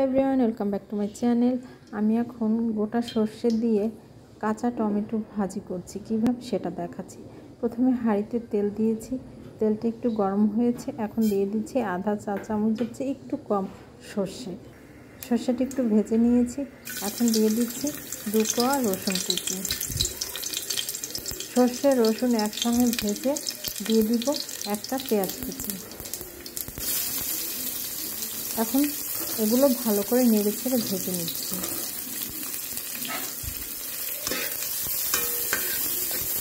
Everyone, welcome back to my channel. আমি এখন গোটা সর্ষে দিয়ে কাঁচা টমেটো ভাজি করছি। কীভাবে? সেটা দেখাচ্ছি। প্রথমে হাঁড়িতে তেল দিয়েছি। তেলটা একটু গরম হয়েছে। এখন দিয়ে দিচ্ছি আধা চা চামচের চেয়ে একটু কম সর্ষে। সর্ষেটা একটু ভেজে নিয়েছি। এখন দিয়ে দিচ্ছি দু কোয়া রসুন কুচি। সর্ষে, রসুন একসঙ্গে ভেজে দিয়ে দিব একটা পেঁয়াজ কুচি। এখন এগুলো ভালো করে নেড়ে ছেড়ে ভেজে নিচ্ছি।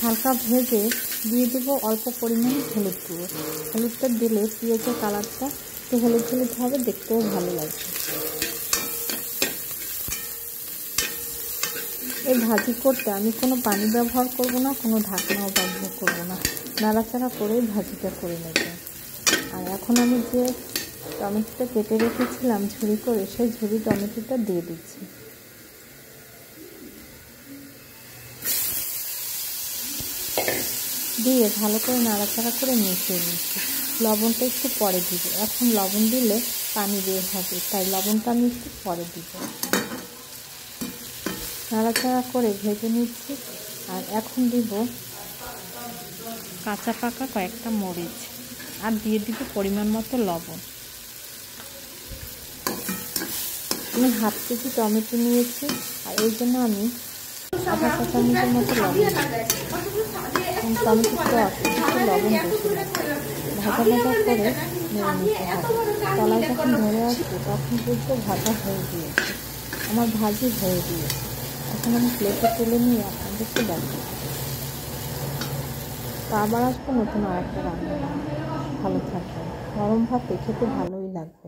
হালকা ভেজে দিয়ে দেব অল্প পরিমাণে হলুদ গুঁড়ো। হলুদটা দিলে পেঁয়াজের কালারটা একটু হলুদ হলুদ হবে, দেখতেও ভালো লাগবে। এই ভাজি করতে আমি কোনো পানি ব্যবহার করব না, কোনো ঢাকনাও ব্যবহার করব না। নাড়াচাড়া করেই ভাজিটা করে নেব। আর এখন আমি যে টমেটোটা কেটে রেখেছিলাম, ঝুড়ি করে সেই ঝুড়ি টমেটোটা দিয়ে দিচ্ছি। দিয়ে ভালো করে নাড়াচাড়া করে মিশিয়ে নিচ্ছি। লবণটা একটু পরে দিব। এখন লবণ দিলে পানি বের হবে, তাই লবণটা আমি একটু পরে দিব। নাড়াচাড়া করে ভেজে নিচ্ছি, আর এখন দিব কাঁচা পাকা কয়েকটা মরিচ, আর দিয়ে দিব পরিমাণ মতো লবণ। আমি হাফ কেজি টমেটো নিয়েছি, আর এই জন্য আমি মতো লবণ একটু লবণ ভাজা তলায় যখন তখন ভাজা হয়ে গিয়েছে। আমার ভাজি হয়ে গিয়েছে। এখন আমি প্লেটে তুলে নিয়ে আপনাদেরকে দেখাবো। তা আবার আসব নতুন আর একটা রান্না ভালো থাকবে গরম ভাতে খেতে ভালোই লাগবে।